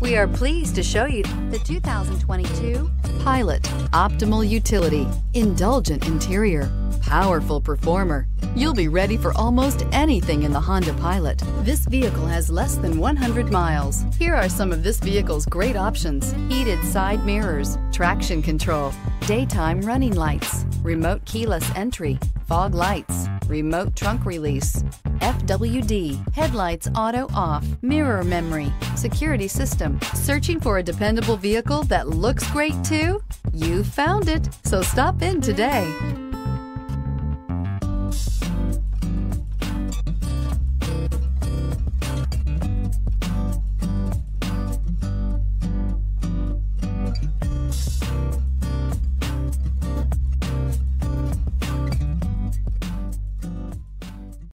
We are pleased to show you the 2022 Pilot. Optimal utility, indulgent interior, powerful performer. You'll be ready for almost anything in the Honda Pilot. This vehicle has less than 100 miles. Here are some of this vehicle's great options. Heated side mirrors, traction control, daytime running lights, remote keyless entry, fog lights, remote trunk release, FWD, headlights auto off, mirror memory, security system. Searching for a dependable vehicle that looks great too? You found it, so stop in today.